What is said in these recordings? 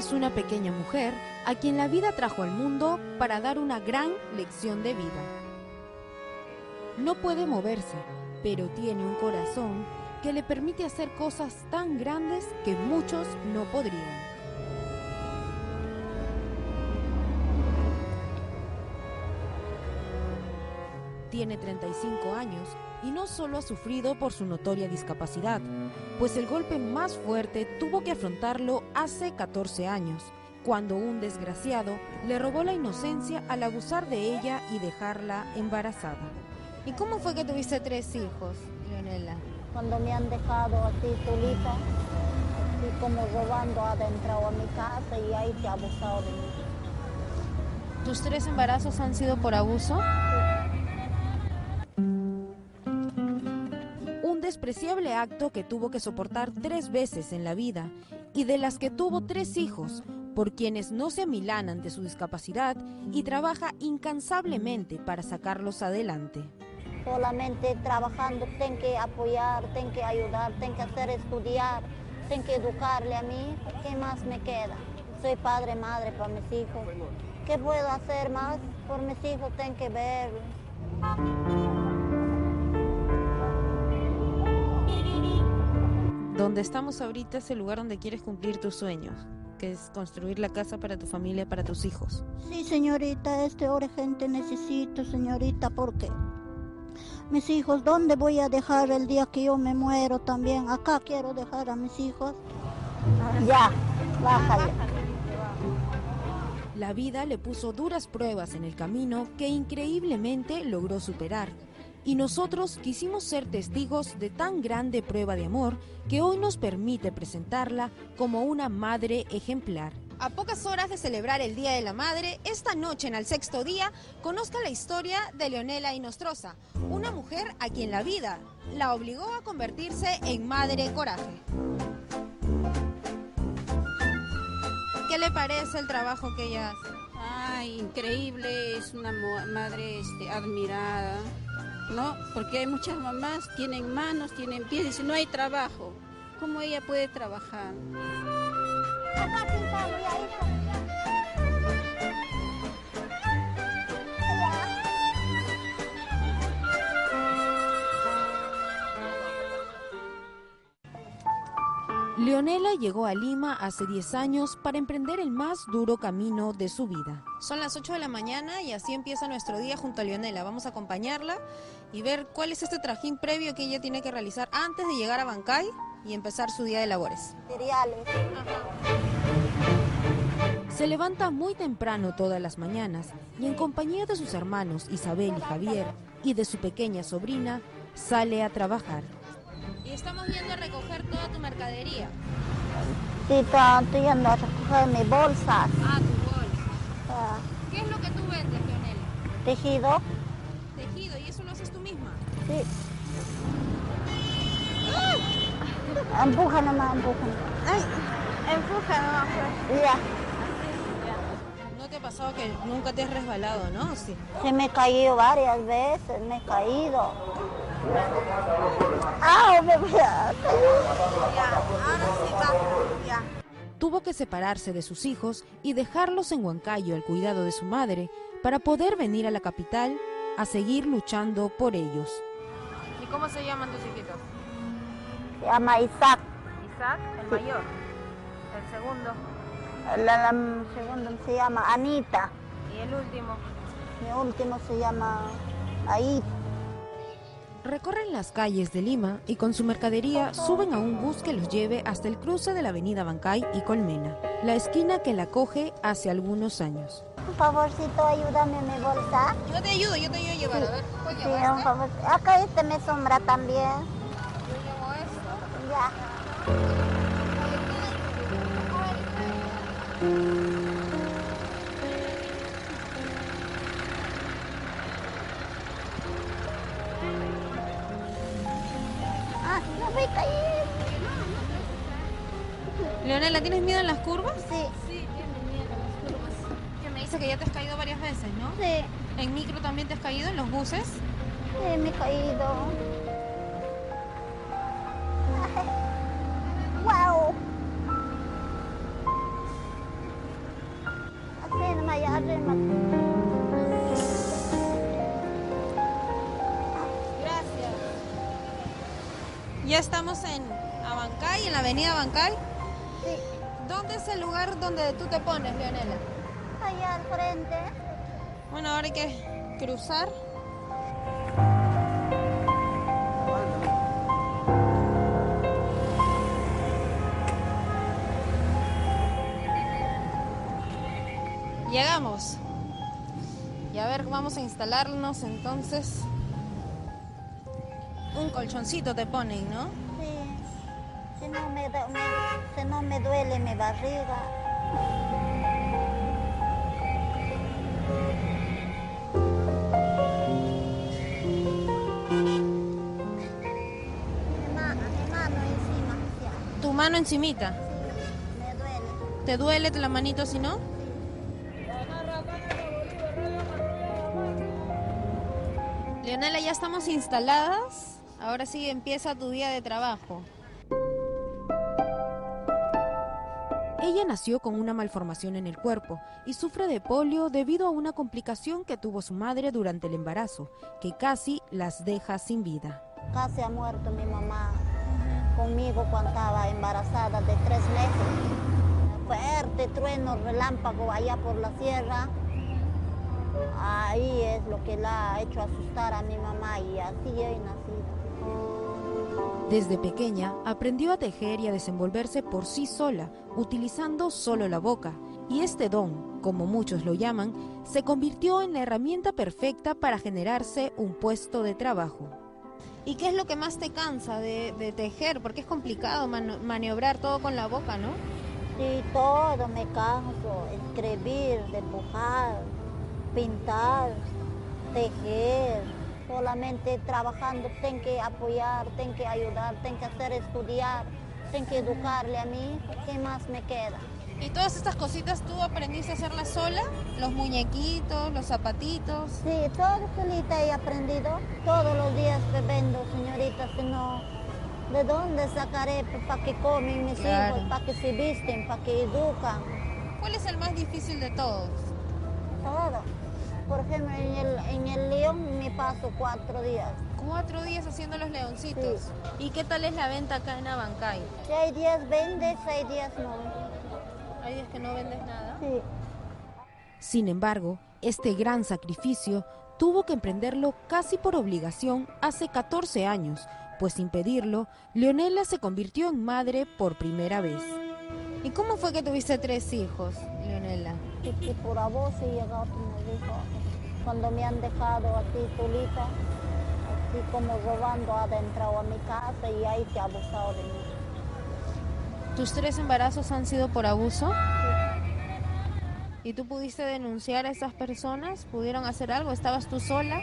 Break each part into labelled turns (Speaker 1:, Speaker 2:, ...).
Speaker 1: es una pequeña mujer a quien la vida trajo al mundo para dar una gran lección de vida. No puede moverse, pero tiene un corazón que le permite hacer cosas tan grandes que muchos no podrían. Tiene 35 años y no solo ha sufrido por su notoria discapacidad, pues el golpe más fuerte tuvo que afrontarlo hace 14 años, cuando un desgraciado le robó la inocencia al abusar de ella y dejarla embarazada.
Speaker 2: ¿Y cómo fue que tuviste tres hijos, Leonela?
Speaker 3: Cuando me han dejado así solita, así como robando adentro a mi casa y ahí te ha abusado de mí.
Speaker 2: ¿Tus tres embarazos han sido por abuso?
Speaker 1: Despreciable acto que tuvo que soportar tres veces en la vida y de las que tuvo tres hijos, por quienes no se amilan ante su discapacidad y trabaja incansablemente para sacarlos adelante.
Speaker 3: Solamente trabajando, tengo que apoyar, tengo que ayudar, tengo que hacer estudiar, tengo que educarle a mí. ¿Qué más me queda? Soy padre, madre para mis hijos. ¿Qué puedo hacer más por mis hijos? Tengo que ver.
Speaker 1: Donde estamos ahorita es el lugar donde quieres cumplir tus sueños, que es construir la casa para tu familia, para tus hijos.
Speaker 3: Sí, señorita, este urgente necesito, señorita, porque mis hijos, ¿dónde voy a dejar el día que yo me muero también? Acá quiero dejar a mis hijos. Ya, bájale.
Speaker 1: La vida le puso duras pruebas en el camino que increíblemente logró superar. Y nosotros quisimos ser testigos de tan grande prueba de amor que hoy nos permite presentarla como una madre ejemplar.
Speaker 2: A pocas horas de celebrar el Día de la Madre, esta noche en el sexto día, conozca la historia de Leonela Inostroza, una mujer a quien la vida la obligó a convertirse en madre coraje. ¿Qué le parece el trabajo que ella hace?
Speaker 4: Ay, increíble, es una madre este, admirada, ¿no? Porque hay muchas mamás, tienen manos, tienen pies, y si no hay trabajo, ¿cómo ella puede trabajar?
Speaker 1: Leonela llegó a Lima hace 10 años para emprender el más duro camino de su vida.
Speaker 2: Son las 8 de la mañana y así empieza nuestro día junto a Leonela. Vamos a acompañarla y ver cuál es este trajín previo que ella tiene que realizar antes de llegar a Bancay y empezar su día de labores.
Speaker 3: Cereales.
Speaker 1: Se levanta muy temprano todas las mañanas y en compañía de sus hermanos Isabel y Javier y de su pequeña sobrina, sale a trabajar.
Speaker 2: Y estamos yendo a recoger toda tu mercadería.
Speaker 3: Sí, estoy estoy yendo a recoger mis bolsas.
Speaker 2: Ah, tu bolsa.
Speaker 3: Ah,
Speaker 2: ¿Qué es lo que tú vendes, Leonela?
Speaker 3: tejido.
Speaker 2: Tejido, ¿y eso lo haces tú misma?
Speaker 3: Sí. Empuja nomás, empuja.
Speaker 2: Ay, empuja nomás.
Speaker 3: Ya.
Speaker 2: ¿No te ha pasado que nunca te has resbalado, no? Sí.
Speaker 3: Se me he caído varias veces, me he caído. ¡Ah, me voy a-
Speaker 1: Tuvo que separarse de sus hijos y dejarlos en Huancayo al cuidado de su madre para poder venir a la capital a seguir luchando por ellos.
Speaker 2: ¿Y cómo se llaman tus hijitos?
Speaker 3: Se llama Isaac.
Speaker 2: Isaac, el mayor. El segundo.
Speaker 3: La segunda se llama Anita.
Speaker 2: Y el último.
Speaker 3: Mi último se llama Aid.
Speaker 1: Recorren las calles de Lima y con su mercadería suben a un bus que los lleve hasta el cruce de la avenida Bancay y Colmena, la esquina que la coge hace algunos años.
Speaker 3: Un favorcito, ayúdame a mi bolsa.
Speaker 2: Yo te ayudo, yo te ayudo a llevar. A ver, ¿puedo
Speaker 3: Sí,
Speaker 2: llevar
Speaker 3: un favor. Acá este me sombra también.
Speaker 2: Yo llevo esto.
Speaker 3: Ya. Ah, no a caer.
Speaker 2: Leonela, ¿tienes miedo en las curvas?
Speaker 3: Sí,
Speaker 2: Sí, tienes miedo en las curvas. Que me dice que ya te has caído varias veces, ¿no?
Speaker 3: sí,
Speaker 2: ¿En micro también te has caído en los buses?
Speaker 3: sí, me he caído.
Speaker 2: Ya estamos en Abancay, en la avenida Abancay.
Speaker 3: Sí,
Speaker 2: ¿Dónde es el lugar donde tú te pones, Leonela?
Speaker 3: allá al frente.
Speaker 2: Bueno, ahora hay que cruzar. Llegamos. Y a ver, vamos a instalarnos entonces. Un colchoncito te ponen, ¿no?
Speaker 3: Sí, si no me, da- me- si no me duele mi barriga. Mi ma- mi mano encima, ya,
Speaker 2: Tu mano encimita.
Speaker 3: sí, me duele.
Speaker 2: ¿Te duele la manito si no? Leonela, ya estamos instaladas. Ahora sí empieza tu día de trabajo.
Speaker 1: Ella nació con una malformación en el cuerpo y sufre de polio debido a una complicación que tuvo su madre durante el embarazo, que casi las deja sin vida.
Speaker 3: Casi ha muerto mi mamá conmigo cuando estaba embarazada de tres meses. Fuerte trueno, relámpago allá por la sierra. Ahí es lo que la ha hecho asustar a mi mamá y así he nacido.
Speaker 1: Desde pequeña aprendió a tejer y a desenvolverse por sí sola, utilizando solo la boca, y este don, como muchos lo llaman, se convirtió en la herramienta perfecta para generarse un puesto de trabajo.
Speaker 2: ¿Y qué es lo que más te cansa de, de tejer? Porque es complicado maniobrar todo con la boca, ¿no?
Speaker 3: Sí, todo me canso, escribir, dibujar, pintar, tejer. Solamente trabajando tengo que apoyar, tengo que ayudar, tengo que hacer estudiar, tengo que educarle a mi hijo. ¿Qué más me queda?
Speaker 2: ¿Y todas estas cositas tú aprendiste a hacerlas sola? Los muñequitos, los zapatitos.
Speaker 3: Sí, todo solita he aprendido. Todos los días que vendo, señorita, si no, ¿de dónde sacaré para que comen mis
Speaker 2: Claro.
Speaker 3: hijos, para que se visten, para que educan?
Speaker 2: ¿Cuál es el más difícil de todos?
Speaker 3: Todo. Por ejemplo, en el, en el León me paso cuatro días.
Speaker 2: Cuatro días haciendo los leoncitos. ¿Y qué tal es la venta acá en Abancay?
Speaker 3: Si hay días vendes, hay días no.
Speaker 2: ¿Hay días que no vendes nada?
Speaker 3: Sí.
Speaker 1: Sin embargo, este gran sacrificio tuvo que emprenderlo casi por obligación hace 14 años, pues sin pedirlo, Leonela se convirtió en madre por primera vez.
Speaker 2: ¿Y cómo fue que tuviste tres hijos, Leonela?
Speaker 3: Y, vos he llegado, me dijo, cuando me han dejado así solita, así como robando, ha entrado a mi casa y ahí se ha abusado de mí.
Speaker 2: ¿Tus tres embarazos han sido por abuso? ¿Y tú pudiste denunciar a esas personas? ¿Pudieron hacer algo? ¿Estabas tú sola?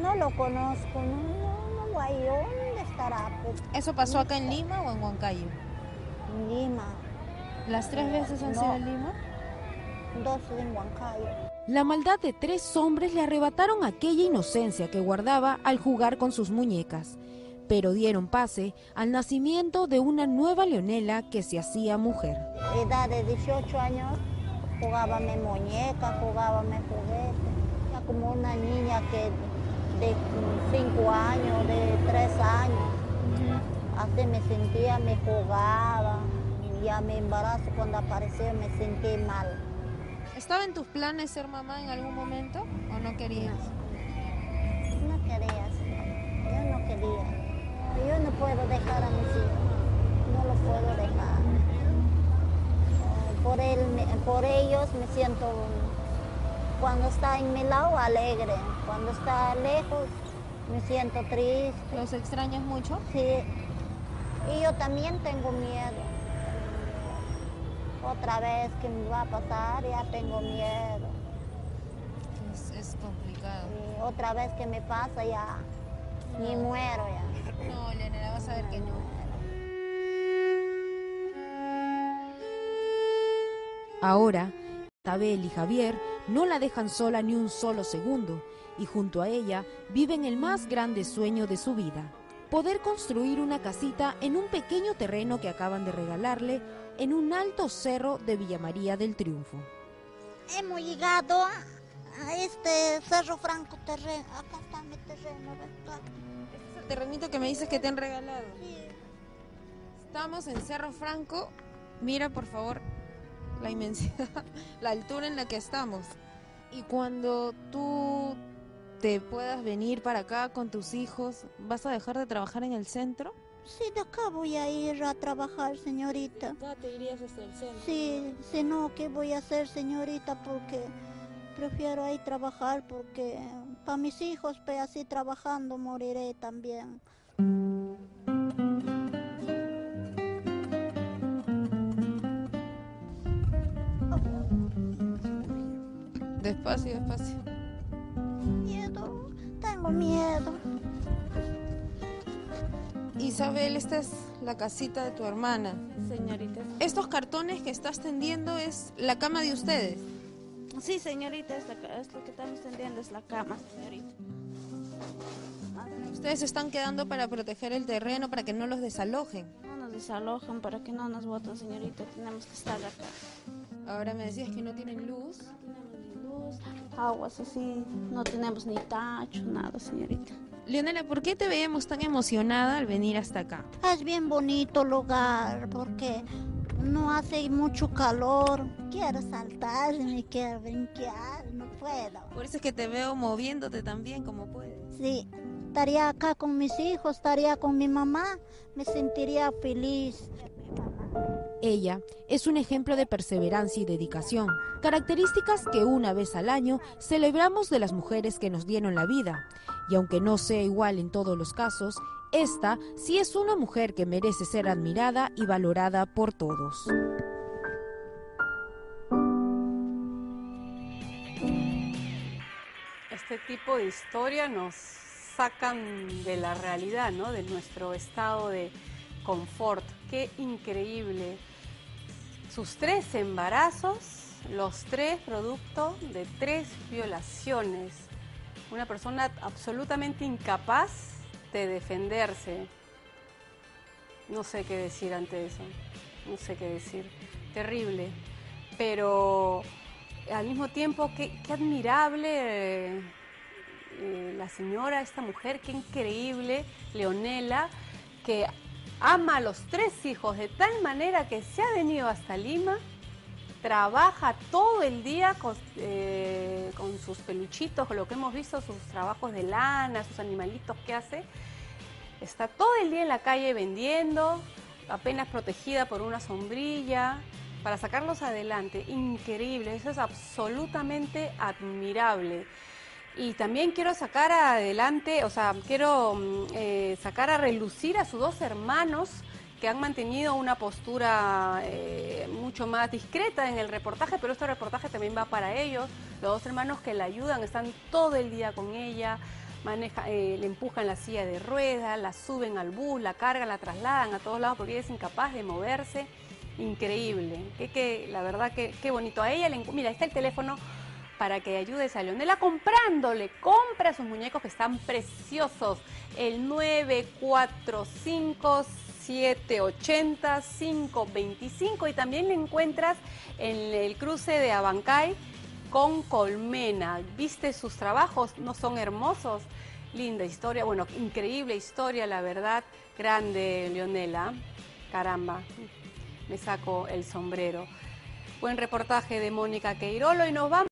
Speaker 3: No lo conozco, no, no, no yo, ¿dónde estará? Pues,
Speaker 2: ¿Eso pasó acá en Lima o en Huancayo?
Speaker 3: en Lima,
Speaker 2: ¿Las tres veces han
Speaker 3: No.
Speaker 2: sido en Lima?
Speaker 1: La maldad de tres hombres le arrebataron aquella inocencia que guardaba al jugar con sus muñecas, pero dieron pase al nacimiento de una nueva Leonela que se hacía mujer.
Speaker 3: edad de 18 años jugaba mi muñeca, jugaba mi juguete. Como una niña que de 5 años, de 3 años, así me sentía, me jugaba. Ya mi embarazo cuando apareció me sentí mal.
Speaker 2: ¿Estaba en tus planes ser mamá en algún momento o no querías?
Speaker 3: No quería, señor. yo no quería. Yo no puedo dejar a mis hijos, no los puedo dejar. Por, él, por ellos me siento, cuando está en mi lado, alegre. Cuando está lejos, me siento triste.
Speaker 2: ¿Los extrañas mucho?
Speaker 3: Sí. Y yo también tengo miedo. Otra vez que me va a pasar, ya tengo miedo.
Speaker 2: Es, es complicado.
Speaker 3: Y otra vez que me pasa, ya ni muero ya.
Speaker 2: No, Leonela, vas a ver que no.
Speaker 1: Ahora, Tabel y Javier no la dejan sola ni un solo segundo y junto a ella viven el más grande sueño de su vida, poder construir una casita en un pequeño terreno que acaban de regalarle en un alto cerro de Villa María del Triunfo.
Speaker 2: hemos llegado a este Cerro Franco terreno. Acá está mi terreno. ¿verdad?
Speaker 1: Este es el terrenito que me dices que te han regalado.
Speaker 2: Sí.
Speaker 1: Estamos en Cerro Franco. Mira, por favor, la inmensidad, la altura en la que estamos. Y cuando tú te puedas venir para acá con tus hijos, ¿vas a dejar de trabajar en el centro?
Speaker 2: Sí, de acá voy a ir a trabajar, señorita.
Speaker 1: Acá te irías hasta el centro.
Speaker 2: Sí, si no, ¿qué voy a hacer, señorita? Porque prefiero ahí trabajar porque para mis hijos, pues así trabajando moriré también.
Speaker 1: Despacio, despacio.
Speaker 2: Miedo, tengo miedo.
Speaker 1: Isabel, esta es la casita de tu hermana.
Speaker 5: Señorita.
Speaker 1: Estos cartones que estás tendiendo es la cama de ustedes.
Speaker 5: Sí, señorita, es, la es lo que estamos tendiendo, es la cama, señorita.
Speaker 1: Ustedes se están quedando para proteger el terreno, para que no los desalojen.
Speaker 5: No nos desalojan para que no nos voten, señorita. Tenemos que estar acá.
Speaker 1: Ahora me decías que no tienen.
Speaker 5: No luz, aguas así, no tenemos ni tacho, nada, señorita.
Speaker 1: Leonela, ¿por qué te veíamos tan emocionada al venir hasta acá?
Speaker 2: Es bien bonito el lugar porque no hace mucho calor. Quiero saltar, me quiero brincar, no puedo.
Speaker 1: Por eso es que te veo moviéndote también como puedes.
Speaker 2: Sí, estaría acá con mis hijos, estaría con mi mamá, me sentiría feliz.
Speaker 6: Ella es un ejemplo de perseverancia y dedicación, características que una vez al año celebramos de las mujeres que nos dieron la vida. Y aunque no sea igual en todos los casos, esta sí es una mujer que merece ser admirada y valorada por todos.
Speaker 7: este tipo de historia nos sacan de la realidad, ¿no? De nuestro estado de confort. Qué increíble. Sus tres embarazos, los tres producto de tres violaciones. Una persona absolutamente incapaz de defenderse. No sé qué decir ante eso. No sé qué decir. Terrible. Pero al mismo tiempo, qué, admirable eh, la señora, esta mujer, qué increíble, Leonela, que ama a los tres hijos de tal manera que se ha venido hasta Lima, trabaja todo el día con, eh, con sus peluchitos, con lo que hemos visto, sus trabajos de lana, sus animalitos que hace. Está todo el día en la calle vendiendo, apenas protegida por una sombrilla, para sacarlos adelante. Increíble, eso es absolutamente admirable. Y también quiero sacar adelante, o sea, quiero mm, eh, sacar a relucir a sus dos hermanos que han mantenido una postura eh, mucho más discreta en el reportaje, pero este reportaje también va para ellos. Los dos hermanos que la ayudan, están todo el día con ella, maneja, eh, le empujan la silla de ruedas, la suben al bus, la cargan, la trasladan a todos lados porque ella es incapaz de moverse. Increíble, que, que la verdad que qué bonito. A ella le mira, está el teléfono para que ayudes a Leonela comprándole, compra sus muñecos que están preciosos. El 945 780 525 y también le encuentras en el cruce de Abancay con Colmena. ¿Viste sus trabajos? ¿No son hermosos? Linda historia, bueno, increíble historia, la verdad. Grande, Leonela. Caramba, me saco el sombrero. Buen reportaje de Mónica Queirolo y nos vamos.